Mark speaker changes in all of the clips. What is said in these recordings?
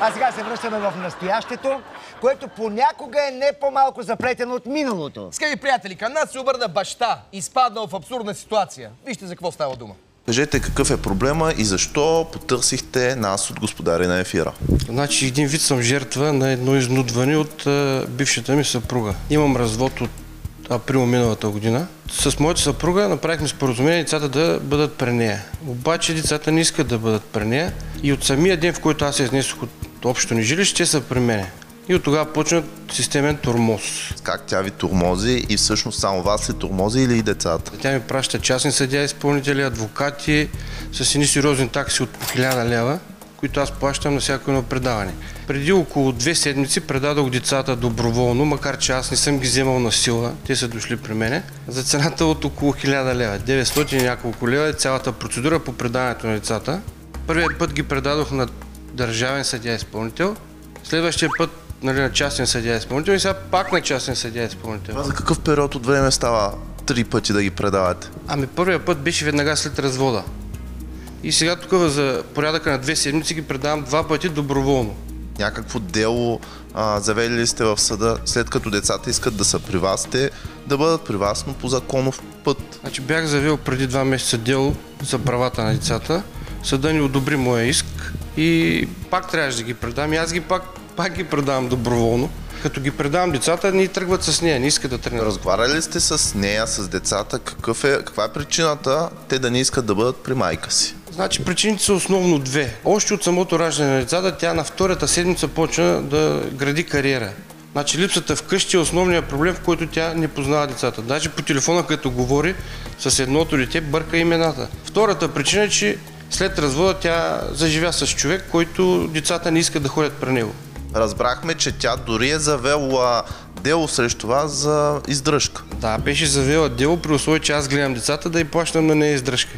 Speaker 1: А сега се връщаме в настоящето, което понякога е не по-малко заплетено от миналото.
Speaker 2: Скъпи приятели, към нас се обърна баща, изпаднал в абсурдна ситуация. Вижте за какво става дума.
Speaker 3: Кажете какъв е проблема и защо потърсихте нас от господари на ефира?
Speaker 4: Значи един вид съм жертва на едно изнудване от а, бившата ми съпруга. Имам развод от април миналата година. С моята съпруга направихме споразумение децата да бъдат при нея. Обаче децата не искат да бъдат при нея и от самия ден, в който аз се изнесох от общото ни жилище, те са при мене. И от тогава почна системен турмоз.
Speaker 3: Как тя ви турмози и всъщност само вас ли турмози или и децата?
Speaker 4: Тя ми праща частни съдия, изпълнители, адвокати с едни сериозни такси от по 1000 лева, които аз плащам на всяко едно предаване. Преди около две седмици предадох децата доброволно, макар че аз не съм ги вземал на сила, те са дошли при мене, за цената от около 1000 лева. 900 и няколко лева е цялата процедура по предаването на децата. Първият път ги предадох на държавен съдия изпълнител, следващия път нали, на частен съдия изпълнител и сега пак на частен съдия изпълнител.
Speaker 3: Това за какъв период от време става три пъти да ги предавате?
Speaker 4: Ами първият път беше веднага след развода. И сега тук за порядъка на две седмици ги предавам два пъти доброволно.
Speaker 3: Някакво дело а, завели ли сте в съда, след като децата искат да са при вас, те да бъдат при вас, но по законов път.
Speaker 4: Значи бях завел преди два месеца дело за правата на децата. Съда ни одобри моя иск и пак трябваше да ги предам. И аз ги пак, пак ги предавам доброволно. Като ги предавам децата, ни тръгват с нея, не искат да тръгнат.
Speaker 3: Разговаряли ли сте с нея, с децата, какъв е, каква е причината те да не искат да бъдат при майка си?
Speaker 4: Значи причините са основно две. Още от самото раждане на децата, тя на втората седмица почна да гради кариера. Значи липсата вкъщи е основният проблем, в който тя не познава децата. Даже по телефона, като говори с едното дете, бърка имената. Втората причина е, че след развода тя заживя с човек, който децата не искат да ходят при него.
Speaker 3: Разбрахме, че тя дори е завела дело срещу вас за издръжка.
Speaker 4: Да, беше завела дело при условие, че аз гледам децата да й плащам на нея издръжка.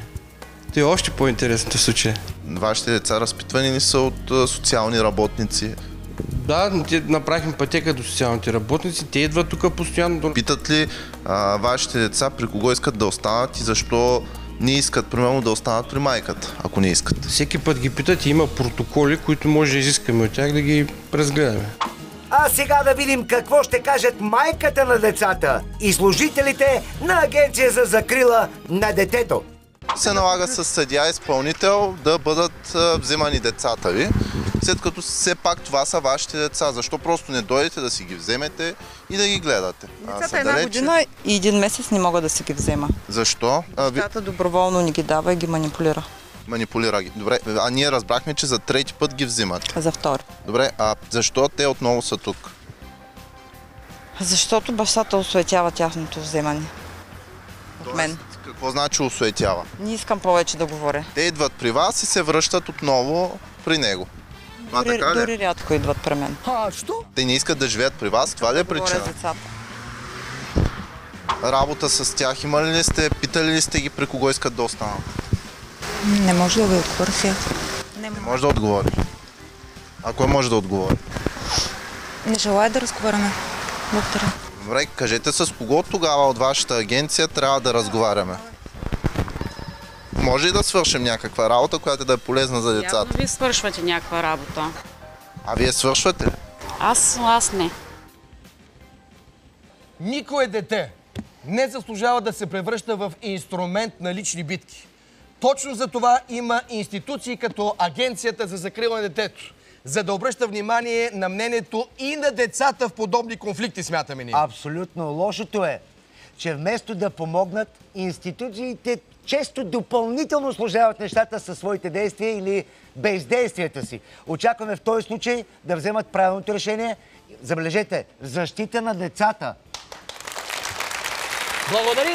Speaker 4: Това е още по-интересното случая.
Speaker 3: Вашите деца разпитвани ли са от социални работници?
Speaker 4: Да, те направихме пътека до социалните работници. Те идват тук постоянно.
Speaker 3: Питат ли а, вашите деца при кого искат да останат и защо не искат, примерно, да останат при майката, ако не искат?
Speaker 4: Всеки път ги питат и има протоколи, които може да изискаме от тях да ги разгледаме.
Speaker 1: А сега да видим какво ще кажат майката на децата и служителите на Агенция за закрила на детето.
Speaker 3: се налага с съдия изпълнител да бъдат а, вземани децата ви, след като все пак това са вашите деца. Защо просто не дойдете да си ги вземете и да ги гледате?
Speaker 5: Децата една
Speaker 3: далече.
Speaker 5: година и един месец не мога да си ги взема.
Speaker 3: Защо? А, ви...
Speaker 5: Тата доброволно ни ги дава и ги манипулира.
Speaker 3: Манипулира ги. Добре, а ние разбрахме, че за трети път ги взимат.
Speaker 5: За втори.
Speaker 3: Добре, а защо те отново са тук?
Speaker 5: Защото бащата осуетява тяхното вземане. От мен.
Speaker 3: Какво значи осуетява?
Speaker 5: Не искам повече да говоря.
Speaker 3: Те идват при вас и се връщат отново при него. А
Speaker 5: Дори,
Speaker 3: така ли?
Speaker 5: дори рядко идват при мен.
Speaker 1: А, що?
Speaker 3: Те не искат да живеят при вас, това ли е причина?
Speaker 5: децата.
Speaker 3: Работа с тях имали ли сте, питали ли сте ги при кого искат да останат?
Speaker 6: Не може да ви отговоря сега.
Speaker 5: Не
Speaker 3: Не може да отговори. А кой може да отговори?
Speaker 6: Не желая да разговаряме. Благодаря.
Speaker 3: Добре, кажете с кого тогава от вашата агенция трябва да разговаряме? Може ли да свършим някаква работа, която да е полезна за
Speaker 7: Явно
Speaker 3: децата?
Speaker 7: вие свършвате някаква работа.
Speaker 3: А вие свършвате ли?
Speaker 7: Аз, аз не.
Speaker 2: Никое дете не заслужава да се превръща в инструмент на лични битки. Точно за това има институции като Агенцията за закрила на детето, за да обръща внимание на мнението и на децата в подобни конфликти, смятаме ние.
Speaker 1: Абсолютно. Лошото е, че вместо да помогнат, институциите често допълнително сложават нещата със своите действия или бездействията си. Очакваме в този случай да вземат правилното решение. Забележете, защита на децата.
Speaker 2: Благодарим!